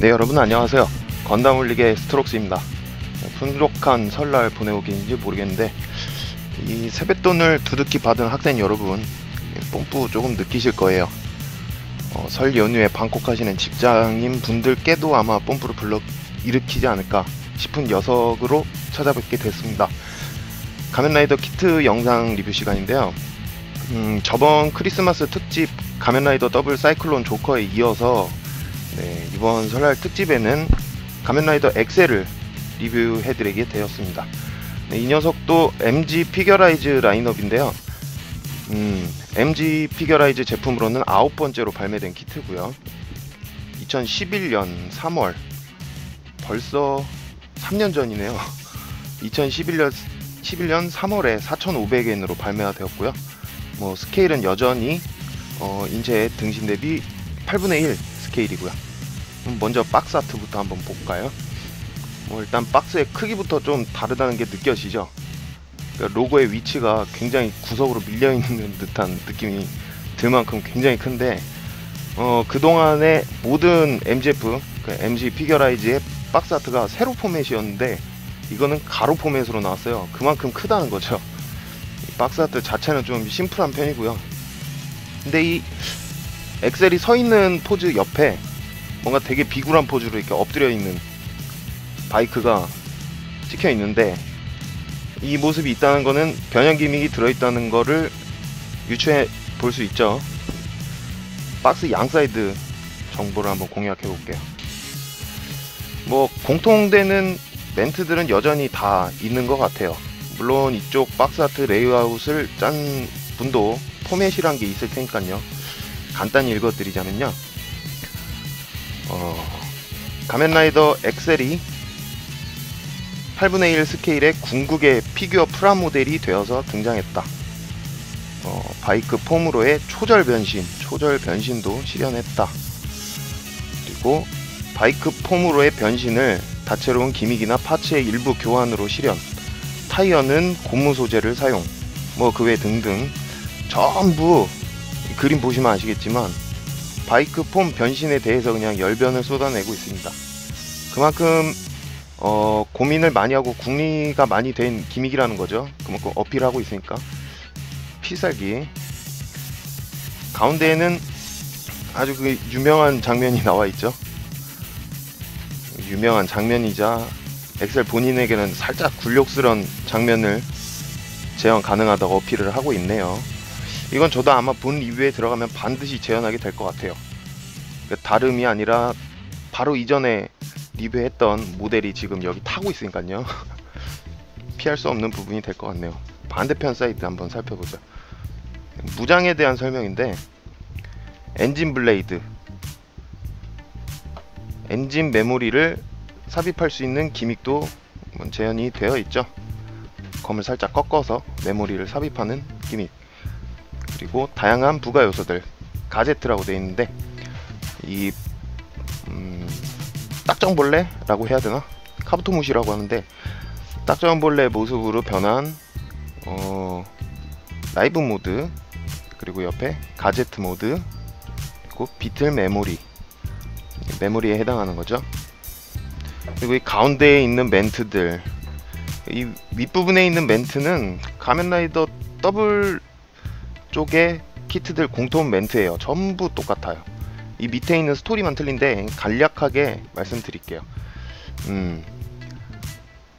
네 여러분 안녕하세요. 건담 올리게 스트록스입니다. 풍족한 설날 보내고 계신지 모르겠는데 이 세뱃돈을 두둑히 받은 학생 여러분 뽐뿌 조금 느끼실 거예요. 어, 설 연휴에 방콕 하시는 직장인 분들께도 아마 뽐뿌를 불러 일으키지 않을까 싶은 녀석으로 찾아뵙게 됐습니다. 가면라이더 키트 영상 리뷰 시간인데요. 음, 저번 크리스마스 특집 가면라이더 더블 사이클론 조커에 이어서 네, 이번 설날 특집에는 가면라이더 엑셀을 리뷰해드리게 되었습니다. 네, 이 녀석도 MG 피겨라이즈 라인업인데요. 음, MG 피겨라이즈 제품으로는 아홉 번째로 발매된 키트고요. 2011년 3월 벌써 3년 전이네요. 2011년 11년 3월에 4,500엔으로 발매가 되었고요. 뭐 스케일은 여전히 어, 인체의 등신 대비 8분의 1 스케일이고요. 먼저 박스 아트부터 한번 볼까요? 뭐 일단 박스의 크기부터 좀 다르다는 게 느껴지죠? 그러니까 로고의 위치가 굉장히 구석으로 밀려있는 듯한 느낌이 들 만큼 굉장히 큰데 어, 그동안의 모든 MGF, 그 MG 피겨라이즈의 박스 아트가 세로 포맷이었는데 이거는 가로 포맷으로 나왔어요. 그만큼 크다는 거죠. 박스 아트 자체는 좀 심플한 편이고요. 근데 이 엑셀이 서 있는 포즈 옆에 뭔가 되게 비굴한 포즈로 이렇게 엎드려 있는 바이크가 찍혀 있는데 이 모습이 있다는 거는 변형 gimmick이 들어있다는 거를 유추해 볼 수 있죠. 박스 양 사이드 정보를 한번 공유해 볼게요. 뭐 공통되는 멘트들은 여전히 다 있는 것 같아요. 물론 이쪽 박스 아트 레이아웃을 짠 분도 포맷이란 게 있을 테니까요. 간단히 읽어드리자면요. 어, 가면라이더 엑셀이 8분의 1 스케일의 궁극의 피규어 프라모델이 되어서 등장했다. 어, 바이크 폼으로의 초절 변신, 초절 변신도 실현했다. 그리고 바이크 폼으로의 변신을 다채로운 기믹이나 파츠의 일부 교환으로 실현. 타이어는 고무 소재를 사용. 뭐 그 외 등등 전부 그림 보시면 아시겠지만 바이크 폼 변신에 대해서 그냥 열변을 쏟아내고 있습니다. 그만큼 어, 고민을 많이 하고 궁리가 많이 된 기믹이라는 거죠. 그만큼 어필하고 있으니까 피살기 가운데에는 아주 그 유명한 장면이 나와 있죠. 유명한 장면이자 엑셀 본인에게는 살짝 굴욕스러운 장면을 재현 가능하다고 어필을 하고 있네요. 이건 저도 아마 본 리뷰에 들어가면 반드시 재현하게 될 것 같아요. 그러니까 다름이 아니라 바로 이전에 리뷰했던 모델이 지금 여기 타고 있으니까요. 피할 수 없는 부분이 될 것 같네요. 반대편 사이드 한번 살펴보죠. 무장에 대한 설명인데 엔진 블레이드 엔진 메모리를 삽입할 수 있는 gimmick도 재현이 되어 있죠. 검을 살짝 꺾어서 메모리를 삽입하는 gimmick 그리고 다양한 부가 요소들 gadget이라고 되어 있는데 이 음, 딱정벌레라고 해야 되나? 카부토무시라고 하는데 딱정벌레 모습으로 변한 어, 라이브 모드 그리고 옆에 gadget 모드 그리고 비틀 메모리 메모리에 해당하는 거죠. 그리고 이 가운데에 있는 멘트들 이 윗부분에 있는 멘트는 가면라이더 더블 쪽의 키트들 공통 멘트예요. 전부 똑같아요. 이 밑에 있는 스토리만 틀린데 간략하게 말씀드릴게요. 음,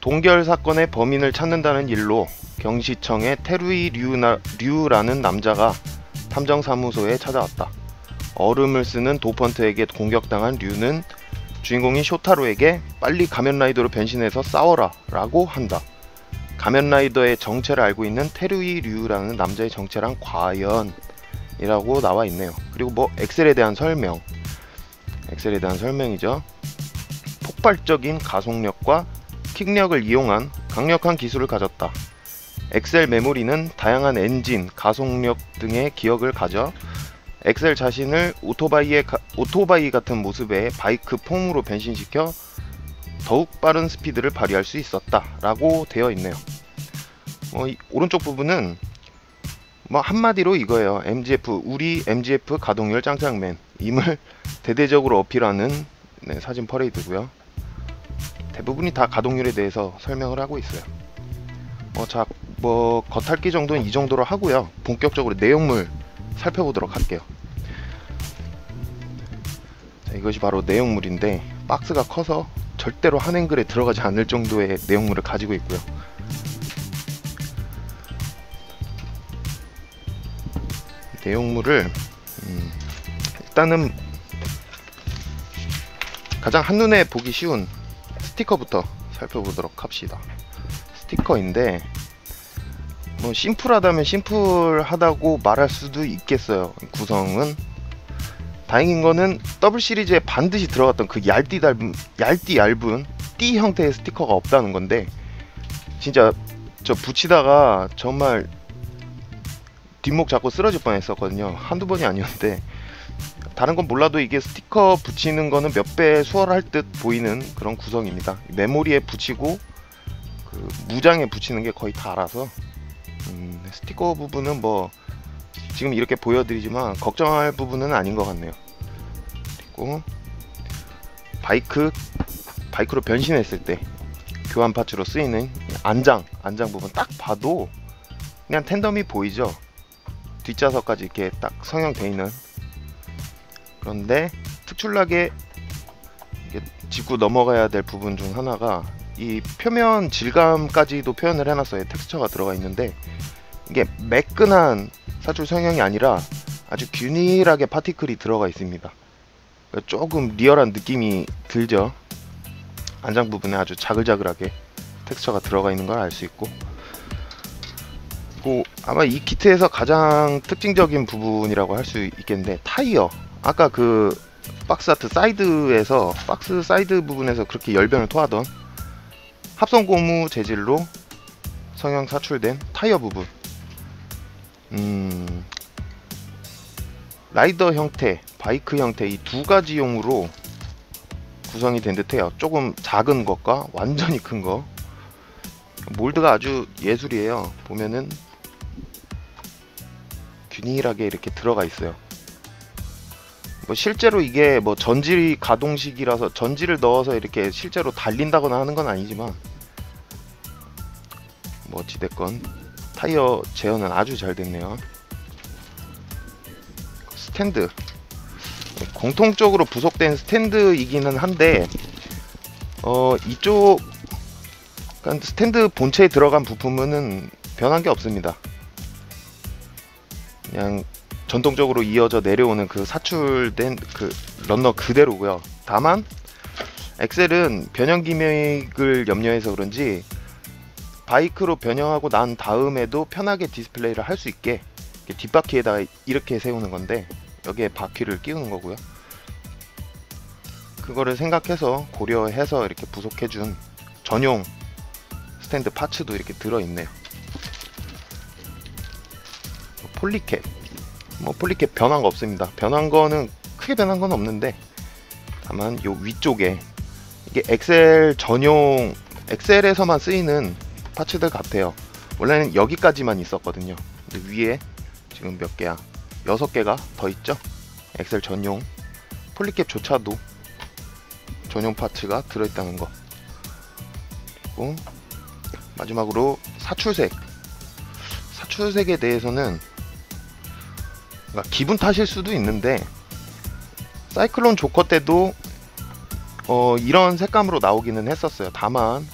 동결 사건의 범인을 찾는다는 일로 경시청의 테루이 류나, 류라는 남자가 탐정사무소에 찾아왔다. 얼음을 쓰는 도펀트에게 공격당한 류는 주인공인 쇼타로에게 빨리 가면라이더로 변신해서 싸워라 라고 한다. 가면라이더의 정체를 알고 있는 테루이 류라는 남자의 정체란 과연 이라고 나와 있네요. 그리고 뭐 엑셀에 대한 설명 엑셀에 대한 설명이죠. 폭발적인 가속력과 킥력을 이용한 강력한 기술을 가졌다. 엑셀 메모리는 다양한 엔진, 가속력 등의 기억을 가져 엑셀 자신을 오토바이의 가, 오토바이 같은 모습의 바이크 폼으로 변신시켜 더욱 빠른 스피드를 발휘할 수 있었다 라고 되어 있네요 어, 오른쪽 부분은 뭐 한마디로 이거예요 MGF 우리 MGF 가동률 짱짱맨 임을 대대적으로 어필하는 네, 사진 퍼레이드고요. 대부분이 다 가동률에 대해서 설명을 하고 있어요. 어, 자, 뭐 겉핥기 정도는 이 정도로 하고요. 본격적으로 내용물 살펴보도록 할게요. 자, 이것이 바로 내용물인데 박스가 커서 절대로 한 앵글에 들어가지 않을 정도의 내용물을 가지고 있고요. 내용물을 음, 일단은 가장 한눈에 보기 쉬운 스티커부터 살펴보도록 합시다. 스티커인데 뭐 심플하다면 심플하다고 말할 수도 있겠어요. 구성은 다행인 거는 더블 시리즈에 반드시 들어갔던 그 얇디 얇은 얇디 얇은 띠 형태의 스티커가 없다는 건데 진짜 저 붙이다가 정말 뒷목 잡고 쓰러질 뻔했었거든요. 한두 번이 아니었는데 다른 건 몰라도 이게 스티커 붙이는 거는 몇 배 수월할 듯 보이는 그런 구성입니다. 메모리에 붙이고 그 무장에 붙이는 게 거의 다라서 음, 스티커 부분은 뭐 지금 이렇게 보여드리지만 걱정할 부분은 아닌 것 같네요. 그리고 바이크 바이크로 변신했을 때 교환 파츠로 쓰이는 안장 안장 부분 딱 봐도 그냥 텐덤이 보이죠. 뒷좌석까지 이렇게 딱 성형돼 있는 그런데 특출나게 짚고 넘어가야 될 부분 중 하나가 이 표면 질감까지도 표현을 해놨어요. 텍스처가 들어가 있는데 이게 매끈한 사출 성형이 아니라 아주 균일하게 particle이 들어가 있습니다. 조금 리얼한 느낌이 들죠. 안장 부분에 아주 자글자글하게 텍스처가 들어가 있는 걸 알 수 있고 그리고 아마 이 키트에서 가장 특징적인 부분이라고 할 수 있겠는데 타이어 아까 그 박스 아트 사이드에서 박스 사이드 부분에서 그렇게 열변을 토하던 합성 고무 재질로 성형 사출된 타이어 부분 음 라이더 형태, 바이크 형태 이 두 가지용으로 구성이 된 듯해요. 조금 작은 것과 완전히 큰 거. 몰드가 아주 예술이에요. 보면은 균일하게 이렇게 들어가 있어요. 뭐 실제로 이게 뭐 전지 가동식이라서 전지를 넣어서 이렇게 실제로 달린다거나 하는 건 아니지만 뭐 어찌됐건 타이어 제어는 아주 잘 됐네요. 스탠드 공통적으로 부속된 스탠드이기는 한데 어 이쪽 스탠드 본체에 들어간 부품은 변한 게 없습니다. 그냥 전통적으로 이어져 내려오는 그 사출된 그 런너 그대로고요. 다만 엑셀은 변형 gimmick을 염려해서 그런지 바이크로 변형하고 난 다음에도 편하게 디스플레이를 할 수 있게 뒷바퀴에다가 이렇게 세우는 건데 여기에 바퀴를 끼우는 거고요. 그거를 생각해서 고려해서 이렇게 부속해준 전용 스탠드 parts도 이렇게 들어있네요. polycap 뭐 polycap 변한 거 없습니다. 변한 거는 크게 변한 건 없는데 다만 요 위쪽에 이게 엑셀 전용 엑셀에서만 쓰이는 파츠들 같아요. 원래는 여기까지만 있었거든요. 근데 위에 지금 몇 개야? 여섯 개가 더 있죠. 엑셀 전용 폴리캡조차도 전용 파츠가 들어있다는 거. 그리고 마지막으로 사출색. 사출색에 대해서는 기분 탓일 수도 있는데 사이클론 조커 때도 어, 이런 색감으로 나오기는 했었어요. 다만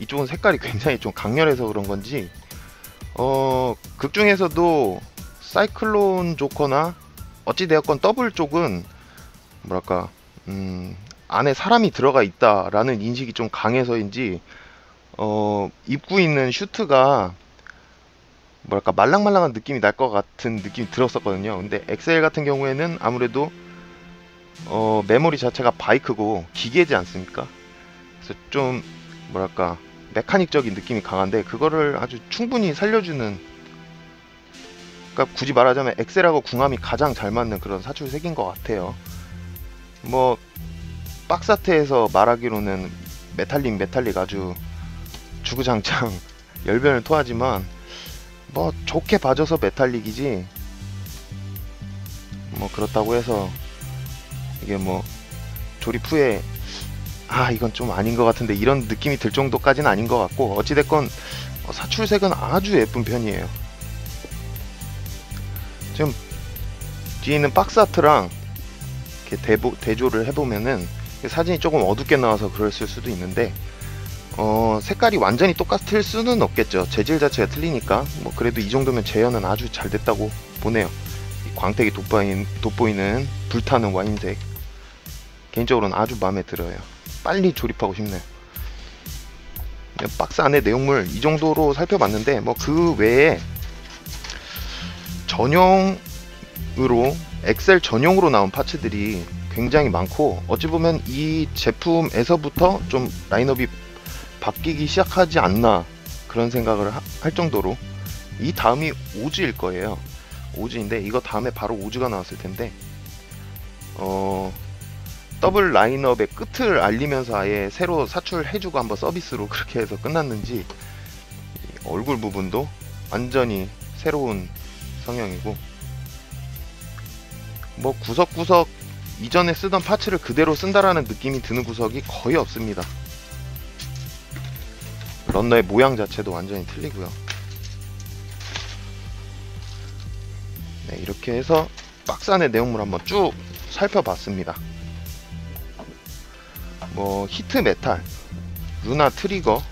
이쪽은 색깔이 굉장히 좀 강렬해서 그런 건지 어, 극 중에서도 사이클론 조커나 어찌되었건 더블 쪽은 뭐랄까 음, 안에 사람이 들어가 있다라는 인식이 좀 강해서인지 어, 입고 있는 슈트가 뭐랄까 말랑말랑한 느낌이 날 것 같은 느낌이 들었었거든요. 근데 엑셀 같은 경우에는 아무래도 어, 메모리 자체가 바이크고 기계지 않습니까? 그래서 좀 뭐랄까 mechanic적인 느낌이 강한데 그거를 아주 충분히 살려주는 그러니까 굳이 말하자면 엑셀하고 궁합이 가장 잘 맞는 그런 사출색인 것 같아요. 뭐 박스 아트에서 말하기로는 metallic metallic 아주 주구장창 열변을 토하지만 뭐 좋게 봐줘서 메탈릭이지 뭐 그렇다고 해서 이게 뭐 조립 후에 아 이건 좀 아닌 것 같은데 이런 느낌이 들 정도까지는 아닌 것 같고 어찌됐건 어, 사출색은 아주 예쁜 편이에요. 지금 뒤에 있는 박스 아트랑 대보, 대조를 해보면은 사진이 조금 어둡게 나와서 그랬을 수도 있는데 어, 색깔이 완전히 똑같을 수는 없겠죠. 재질 자체가 틀리니까. 뭐 그래도 이 정도면 재현은 아주 잘 됐다고 보네요. 이 광택이 돋보이는, 돋보이는 불타는 와인색. 개인적으로는 아주 마음에 들어요 빨리 조립하고 싶네요 박스 안에 내용물 이 정도로 살펴봤는데 뭐 그 외에 전용으로 엑셀 전용으로 나온 파츠들이 굉장히 많고 어찌 보면 이 제품에서부터 좀 라인업이 바뀌기 시작하지 않나 그런 생각을 하- 할 정도로 이 다음이 오즈일 거예요. 오즈인데 이거 다음에 바로 오즈가 나왔을 텐데 어 더블 라인업의 끝을 알리면서 아예 새로 사출해주고 한번 서비스로 그렇게 해서 끝났는지 이 얼굴 부분도 완전히 새로운 성형이고 뭐 구석구석 이전에 쓰던 parts를 그대로 쓴다라는 느낌이 드는 구석이 거의 없습니다. runner의 모양 자체도 완전히 틀리고요. 네, 이렇게 해서 박스 안의 내용물 한번 쭉 살펴봤습니다. 뭐 히트 메탈, 루나 트리거,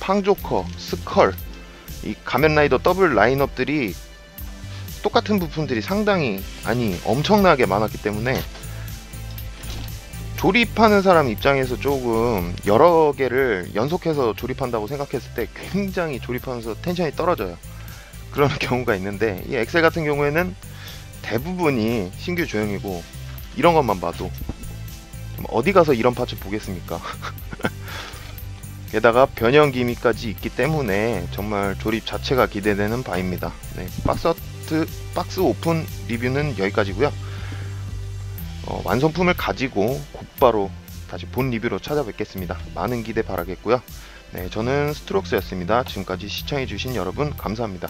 팡조커, 스컬, 이 가면라이더 더블 라인업들이 똑같은 부품들이 상당히 아니 엄청나게 많았기 때문에 조립하는 사람 입장에서 조금 여러 개를 연속해서 조립한다고 생각했을 때 굉장히 조립하면서 tension이 떨어져요. 그런 경우가 있는데 이 엑셀 같은 경우에는 대부분이 신규 조형이고 이런 것만 봐도 좀 어디 가서 이런 parts 보겠습니까? 게다가 변형 gimmick까지 있기 때문에 정말 조립 자체가 기대되는 바입니다. 네, 박스 박스 오픈 리뷰는 여기까지고요. 어, 완성품을 가지고 곧바로 다시 본 리뷰로 찾아뵙겠습니다. 많은 기대 바라겠고요. 네, 저는 스트록스였습니다. 지금까지 시청해주신 여러분 감사합니다.